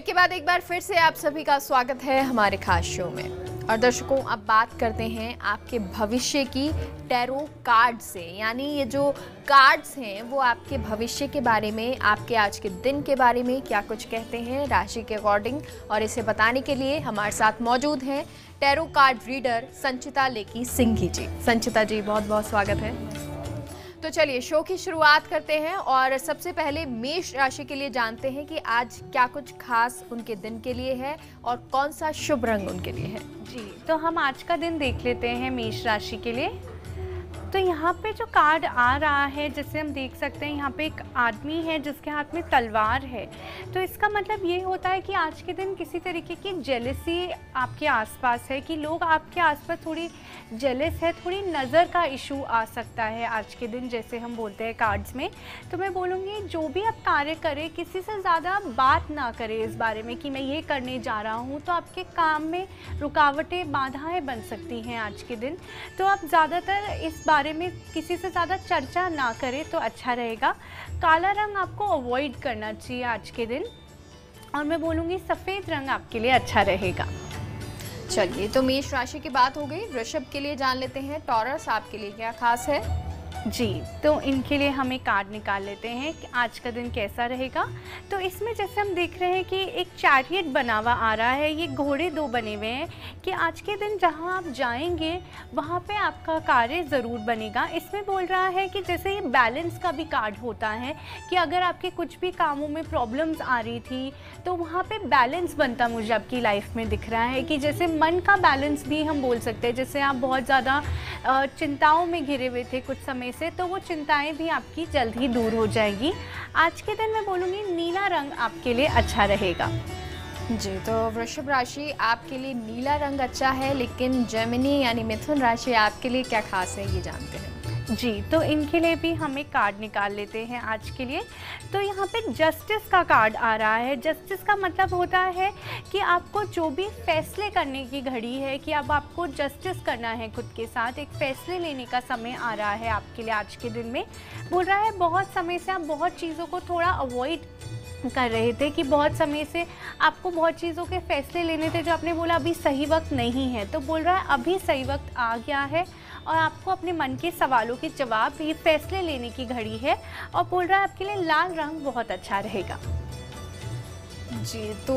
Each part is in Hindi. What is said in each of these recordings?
ब्रेक के बाद एक बार फिर से आप सभी का स्वागत है हमारे खास शो में। और दर्शकों, अब बात करते हैं आपके भविष्य की टैरो कार्ड से। यानी ये जो कार्ड्स हैं, वो आपके भविष्य के बारे में, आपके आज के दिन के बारे में क्या कुछ कहते हैं, राशि के अकॉर्डिंग और इसे बताने के लिए हमारे साथ मौजूद हैं टैरो कार्ड रीडर संचिता लेकी सिंघी जी। संचिता जी बहुत बहुत स्वागत है। तो चलिए, शो की शुरुआत करते हैं और सबसे पहले मेष राशि के लिए जानते हैं कि आज क्या कुछ खास उनके दिन के लिए है और कौन सा शुभ रंग उनके लिए है। जी तो हम आज का दिन देख लेते हैं मेष राशि के लिए। तो यहाँ पे जो कार्ड आ रहा है, जैसे हम देख सकते हैं, यहाँ पे एक आदमी है जिसके हाथ में तलवार है। तो इसका मतलब ये होता है कि आज के दिन किसी तरीके की जेलसी आपके आसपास है कि लोग आपके आसपास थोड़ी जेलस है, थोड़ी नज़र का इशू आ सकता है आज के दिन, जैसे हम बोलते हैं कार्ड्स में। तो मैं बोलूँगी, जो भी आप कार्य करें, किसी से ज़्यादा बात ना करें इस बारे में कि मैं ये करने जा रहा हूँ तो आपके काम में रुकावटें, बाधाएँ बन सकती हैं आज के दिन। तो आप ज़्यादातर इस बात बारे में किसी से ज़्यादा चर्चा ना करें तो अच्छा रहेगा। काला रंग आपको अवॉइड करना चाहिए आज के दिन। और मैं बोलूँगी सफ़ेद रंग आपके लिए अच्छा रहेगा। चलिए तो मेष राशि की बात हो गई। वृषभ के लिए जान लेते हैं, टॉरस आपके लिए क्या खास है? जी तो इनके लिए हम एक कार्ड निकाल लेते हैं कि आज का दिन कैसा रहेगा। तो इसमें जैसे हम देख रहे हैं कि एक चैरियट बना हुआ आ रहा है, ये घोड़े दो बने हुए हैं कि आज के दिन जहाँ आप जाएँगे, वहाँ पे आपका कार्य ज़रूर बनेगा। इसमें बोल रहा है कि जैसे ये बैलेंस का भी कार्ड होता है कि अगर आपके कुछ भी कामों में प्रॉब्लम्स आ रही थी तो वहाँ पर बैलेंस बनता मुझे आपकी लाइफ में दिख रहा है कि जैसे मन का बैलेंस भी हम बोल सकते हैं। जैसे आप बहुत ज़्यादा चिंताओं में घिरे हुए थे कुछ समय करने से तो वो चिंताएँ भी आपकी जल्द ही दूर हो जाएगी। आज के दिन मैं बोलूँगी, नीला रंग आपके लिए अच्छा रहेगा। जी तो वृषभ राशि आपके लिए नीला रंग अच्छा है, लेकिन जमिनी यानी मिथुन राशि आपके लिए क्या खास है, ये जानते हैं। जी तो इनके लिए भी हम एक कार्ड निकाल लेते हैं आज के लिए। तो यहाँ पे जस्टिस का कार्ड आ रहा है। जस्टिस का मतलब होता है कि आपको जो भी फैसले करने की घड़ी है कि अब आपको जस्टिस करना है खुद के साथ, एक फ़ैसले लेने का समय आ रहा है आपके लिए आज के दिन में। बोल रहा है बहुत समय से आप बहुत चीज़ों को थोड़ा अवॉइड कर रहे थे कि बहुत समय से आपको बहुत चीज़ों के फैसले लेने थे जो आपने बोला अभी सही वक्त नहीं है। तो बोल रहा है अभी सही वक्त आ गया है। और आपको अपने मन के सवालों के जवाब ये फैसले लेने की घड़ी है। और बोल रहा है आपके लिए लाल रंग बहुत अच्छा रहेगा। जी तो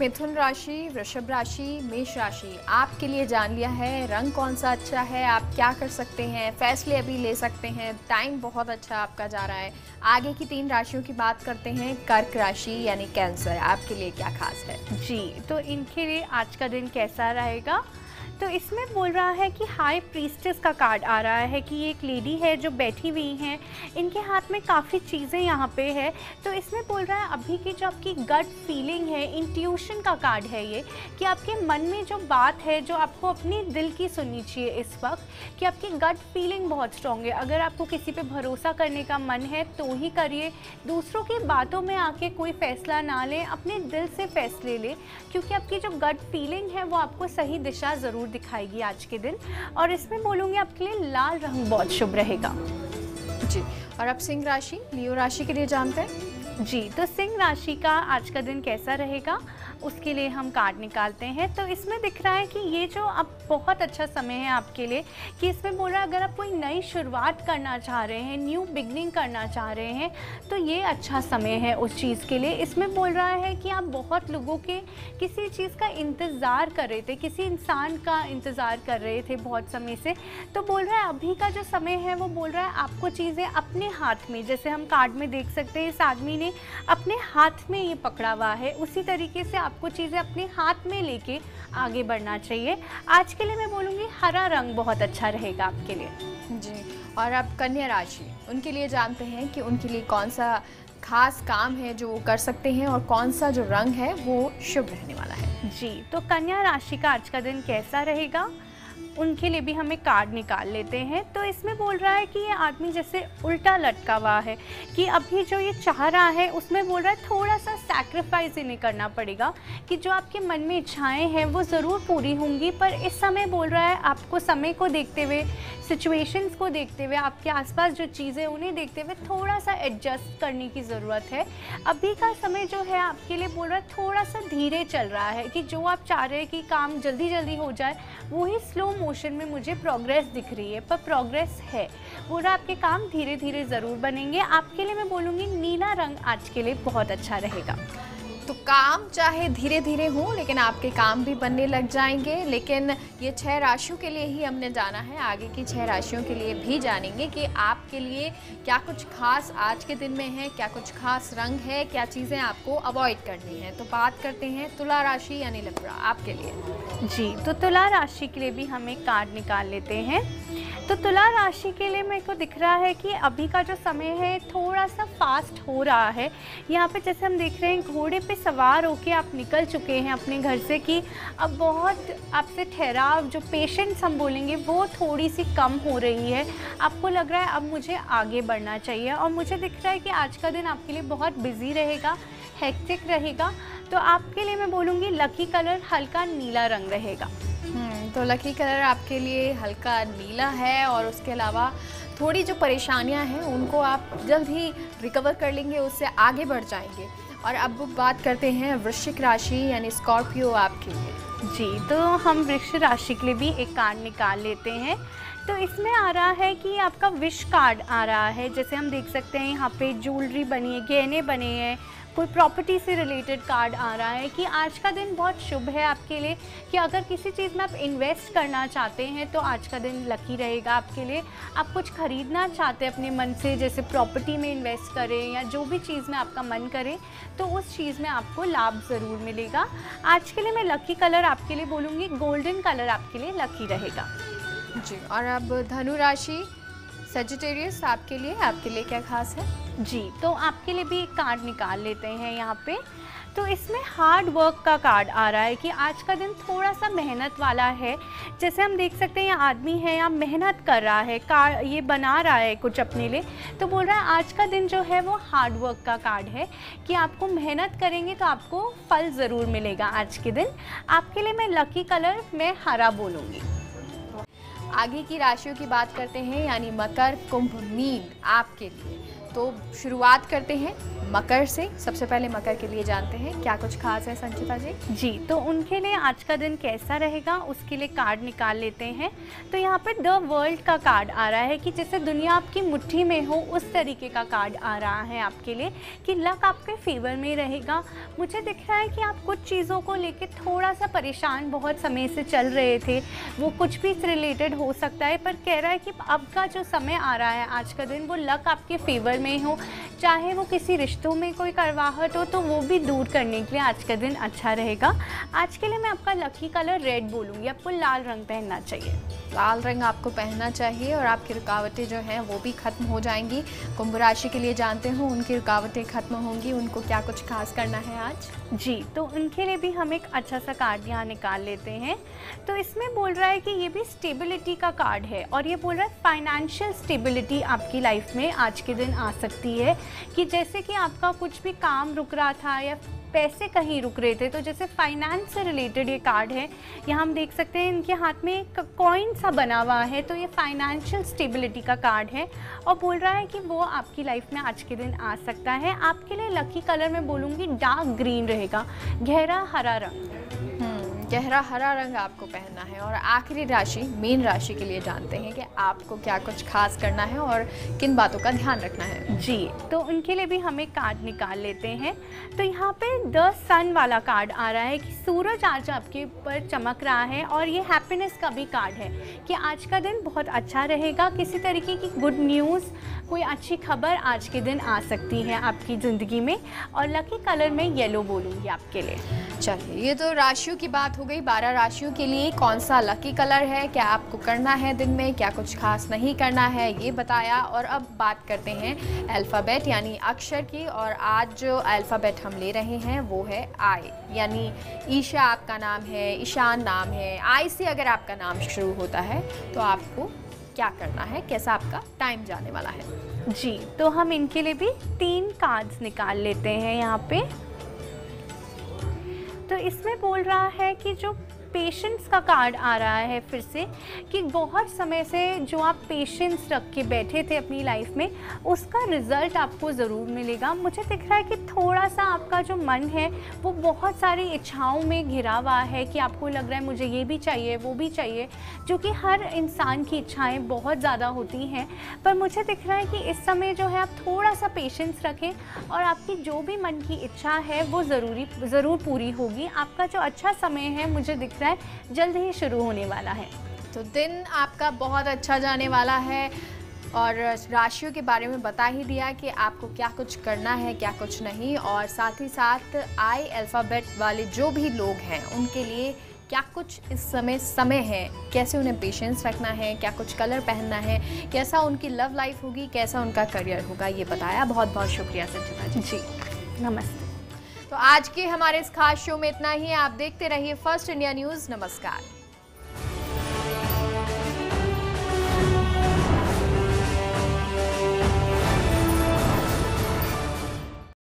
मिथुन राशि वृषभ राशि मेष राशि आपके लिए जान लिया है रंग कौन सा अच्छा है आप क्या कर सकते हैं फैसले अभी ले सकते हैं टाइम बहुत अच्छा आपका जा रहा है। आगे की तीन राशियों की बात करते हैं कर्क राशि यानी कैंसर आपके लिए क्या खास है? जी तो इनके लिए आज का दिन कैसा रहेगा? तो इसमें बोल रहा है कि हाई प्रीस्टेस का कार्ड आ रहा है कि ये एक लेडी है जो बैठी हुई हैं। इनके हाथ में काफ़ी चीज़ें यहाँ पे है। तो इसमें बोल रहा है अभी की जो आपकी गट फीलिंग है इंट्यूशन का कार्ड है ये, कि आपके मन में जो बात है, जो आपको अपनी दिल की सुननी चाहिए इस वक्त, कि आपकी गट फीलिंग बहुत स्ट्रॉन्ग है। अगर आपको किसी पे भरोसा करने का मन है तो ही करिए। दूसरों की बातों में आके कोई फ़ैसला ना लें, अपने दिल से फैसले लें, क्योंकि आपकी जो गट फीलिंग है, वो आपको सही दिशा ज़रूर ज़रूर दिखाएगी आज के दिन। और इसमें बोलूँगी आपके लिए लाल रंग बहुत शुभ रहेगा। जी और अब सिंह राशि लियो राशि के लिए जानते हैं? जी तो सिंह राशि का आज का दिन कैसा रहेगा? उसके लिए हम कार्ड निकालते हैं। तो इसमें दिख रहा है कि ये जो अब बहुत अच्छा समय है आपके लिए कि इसमें बोल रहा है, अगर आप कोई नई शुरुआत करना चाह रहे हैं न्यू बिगनिंग करना चाह रहे हैं तो ये अच्छा समय है उस चीज़ के लिए। इसमें बोल रहा है कि आप बहुत लोगों के किसी चीज़ का इंतज़ार कर रहे थे, किसी इंसान का इंतज़ार कर रहे थे बहुत समय से। तो बोल रहा है, अभी का जो समय है, वो बोल रहा है आपको चीज़ें अपने हाथ में, जैसे हम कार्ड में देख सकते हैं, इस आदमी ने अपने हाथ में ये पकड़ा हुआ है, उसी तरीके से आपको चीज़ें अपने हाथ में लेके आगे बढ़ना चाहिए। आज के लिए मैं बोलूँगी हरा रंग बहुत अच्छा रहेगा आपके लिए। जी और आप कन्या राशि। उनके लिए जानते हैं कि उनके लिए कौन सा खास काम है जो वो कर सकते हैं और कौन सा जो रंग है वो शुभ रहने वाला है। जी तो कन्या राशि का आज का दिन कैसा रहेगा? उनके लिए भी हमें कार्ड निकाल लेते हैं। तो इसमें बोल रहा है कि ये आदमी जैसे उल्टा लटका हुआ है कि अभी जो ये चाह रहा है, उसमें बोल रहा है थोड़ा सा सैक्रिफाइस इन्हें करना पड़ेगा कि जो आपके मन में इच्छाएँ हैं, वो ज़रूर पूरी होंगी। पर इस समय बोल रहा है आपको समय को देखते हुए सिचुएशंस को देखते हुए, आपके आसपास जो चीज़ें उन्हें देखते हुए थोड़ा सा एडजस्ट करने की ज़रूरत है। अभी का समय जो है आपके लिए बोल रहा है थोड़ा सा धीरे चल रहा है कि जो आप चाह रहे हैं कि काम जल्दी जल्दी हो जाए वही स्लो मोशन में मुझे प्रोग्रेस दिख रही है, पर प्रोग्रेस है। पूरा आपके काम धीरे धीरे ज़रूर बनेंगे। आपके लिए मैं बोलूँगी, नीला रंग आज के लिए बहुत अच्छा रहेगा। तो काम चाहे धीरे धीरे हो, लेकिन आपके काम भी बनने लग जाएँगे। लेकिन ये छह राशियों के लिए ही हमने जाना है। आगे की छह राशियों के लिए भी जानेंगे कि आपके लिए क्या कुछ खास आज के दिन में है, क्या कुछ खास रंग है, क्या चीज़ें आपको अवॉइड करनी है। तो बात करते हैं तुला राशि यानी लिब्रा आपके लिए। जी तो तुला राशि के लिए भी हम एक कार्ड निकाल लेते हैं। तो तुला राशि के लिए मेरे को दिख रहा है कि अभी का जो समय है, थोड़ा सा फास्ट हो रहा है। यहाँ पे जैसे हम देख रहे हैं, घोड़े पे सवार होके आप निकल चुके हैं अपने घर से कि अब बहुत आपसे ठहराव, जो पेशेंस हम बोलेंगे, वो थोड़ी सी कम हो रही है। आपको लग रहा है अब मुझे आगे बढ़ना चाहिए और मुझे दिख रहा है कि आज का दिन आपके लिए बहुत बिज़ी रहेगा हेक्टिक रहेगा। तो आपके लिए मैं बोलूँगी लकी कलर हल्का नीला रंग रहेगा। तो लकी कलर आपके लिए हल्का नीला है और उसके अलावा थोड़ी जो परेशानियाँ हैं, उनको आप जल्द ही रिकवर कर लेंगे, उससे आगे बढ़ जाएँगे। और अब बात करते हैं वृश्चिक राशि यानी स्कॉर्पियो आपके लिए। जी तो हम वृक्ष राशि के लिए भी एक कार्ड निकाल लेते हैं। तो इसमें आ रहा है कि आपका विश कार्ड आ रहा है। जैसे हम देख सकते हैं, यहाँ पे ज्वेलरी बनी है, गहने बने हैं, कोई प्रॉपर्टी से रिलेटेड कार्ड आ रहा है कि आज का दिन बहुत शुभ है आपके लिए कि अगर किसी चीज़ में आप इन्वेस्ट करना चाहते हैं तो आज का दिन लकी रहेगा आपके लिए। आप कुछ ख़रीदना चाहते हैं अपने मन से, जैसे प्रॉपर्टी में इन्वेस्ट करें या जो भी चीज़ में आपका मन करे तो उस चीज़ में आपको लाभ ज़रूर मिलेगा। आज के लिए मैं लकी कलर आपके लिए बोलूँगी गोल्डन कलर आपके लिए लकी रहेगा। जी, और अब धनु राशि सेजिटेरियस आपके लिए आपके लिए क्या खास है? जी तो आपके लिए भी एक कार्ड निकाल लेते हैं यहाँ पे। तो इसमें हार्ड वर्क का कार्ड आ रहा है कि आज का दिन थोड़ा सा मेहनत वाला है। जैसे हम देख सकते हैं यहाँ आदमी है या मेहनत कर रहा है कार ये बना रहा है कुछ अपने लिए। तो बोल रहा है, आज का दिन जो है वो हार्ड वर्क का कार्ड है कि आपको मेहनत करेंगे तो आपको फल ज़रूर मिलेगा आज के दिन। आपके लिए मैं लकी कलर मैं हरा बोलूँगी। आगे की राशियों की बात करते हैं यानी मकर कुंभ मीन आपके लिए। तो शुरुआत करते हैं मकर से। सबसे पहले मकर के लिए जानते हैं, क्या कुछ खास है संचिता जी? जी तो उनके लिए आज का दिन कैसा रहेगा, उसके लिए कार्ड निकाल लेते हैं। तो यहाँ पर द वर्ल्ड का कार्ड आ रहा है कि जैसे दुनिया आपकी मुट्ठी में हो, उस तरीके का कार्ड आ रहा है आपके लिए कि लक आपके फेवर में रहेगा। मुझे दिख रहा है कि आप कुछ चीज़ों को लेकर थोड़ा सा परेशान बहुत समय से चल रहे थे। वो कुछ भी रिलेटेड हो सकता है, पर कह रहा है कि अब का जो समय आ रहा है आज का दिन, वो लक आपके फेवर में हो। चाहे वो किसी रिश्तों में कोई करवाहट हो तो वो भी दूर करने के लिए आज का दिन अच्छा रहेगा। आज के लिए मैं आपका लकी कलर रेड बोलूँगी। आपको लाल रंग पहनना चाहिए। लाल रंग आपको पहनना चाहिए और आपकी रुकावटें जो हैं वो भी ख़त्म हो जाएँगी। कुंभ राशि के लिए जानते हो उनकी रुकावटें ख़त्म होंगी। उनको क्या कुछ खास करना है आज? जी तो उनके लिए भी हम एक अच्छा सा कार्ड यहाँ निकाल लेते हैं। तो इसमें बोल रहा है कि ये भी स्टेबिलिटी का कार्ड है और ये बोल रहा है फाइनेंशियल स्टेबिलिटी आपकी लाइफ में आज के दिन आ सकती है। कि जैसे कि आपका कुछ भी काम रुक रहा था या पैसे कहीं रुक रहे थे तो जैसे फाइनेंस से रिलेटेड ये कार्ड है, यहाँ हम देख सकते हैं इनके हाथ में एक कॉइन सा बना हुआ है तो ये फाइनेंशियल स्टेबिलिटी का कार्ड है। और बोल रहा है कि वो आपकी लाइफ में आज के दिन आ सकता है। आपके लिए लकी कलर में बोलूँगी डार्क ग्रीन रहेगा, गहरा हरा रंग। गहरा हरा रंग आपको पहनना है और आखिरी राशि मीन राशि के लिए जानते हैं कि आपको क्या कुछ खास करना है और किन बातों का ध्यान रखना है। जी तो उनके लिए भी हम एक कार्ड निकाल लेते हैं। तो यहाँ पे द सन वाला कार्ड आ रहा है कि सूरज आज आपके ऊपर चमक रहा है और ये हैप्पीनेस का भी कार्ड है कि आज का दिन बहुत अच्छा रहेगा किसी तरीके की गुड न्यूज़ कोई अच्छी खबर आज के दिन आ सकती है आपकी ज़िंदगी में और लकी कलर में येलो बोलूँगी आपके लिए। चलिए ये तो राशियों की बात हो गई। बारह राशियों के लिए कौन सा लकी कलर है? क्या आपको करना है दिन में? क्या कुछ खास नहीं करना है? ये बताया। और अब बात करते हैं अल्फ़ाबेट यानी अक्षर की। और आज जो अल्फ़ाबेट हम ले रहे हैं, वो है आई यानी ईशा आपका नाम है, ईशान नाम है। आई से अगर आपका नाम शुरू होता है तो आपको क्या करना है? कैसा आपका टाइम जाने वाला है? जी तो हम इनके लिए भी तीन कार्ड्स निकाल लेते हैं यहाँ पे। तो इसमें बोल रहा है कि जो पेशेंस का कार्ड आ रहा है फिर से कि बहुत समय से जो आप पेशेंस रख के बैठे थे अपनी लाइफ में, उसका रिज़ल्ट आपको ज़रूर मिलेगा। मुझे दिख रहा है कि थोड़ा सा आपका जो मन है, वो बहुत सारी इच्छाओं में घिरा हुआ है कि आपको लग रहा है मुझे ये भी चाहिए, वो भी चाहिए, जो कि हर इंसान की इच्छाएँ बहुत ज़्यादा होती हैं। पर मुझे दिख रहा है कि इस समय जो है आप थोड़ा सा पेशेंस रखें और आपकी जो भी मन की इच्छा है, वो ज़रूरी, ज़रूर पूरी होगी। आपका जो अच्छा समय है, मुझे दिख रहा है जल्द ही शुरू होने वाला है। तो दिन आपका बहुत अच्छा जाने वाला है और राशियों के बारे में बता ही दिया कि आपको क्या कुछ करना है क्या कुछ नहीं और साथ ही साथ आई अल्फ़ाबेट वाले जो भी लोग हैं उनके लिए क्या कुछ इस समय समय है कैसे उन्हें पेशेंस रखना है क्या कुछ कलर पहनना है कैसा उनकी लव लाइफ होगी कैसा उनका करियर होगा ये बताया। बहुत बहुत शुक्रिया संजना जी। जी नमस्ते। तो आज के हमारे इस खास शो में इतना ही। आप देखते रहिए फ़र्स्ट इंडिया न्यूज़। नमस्कार।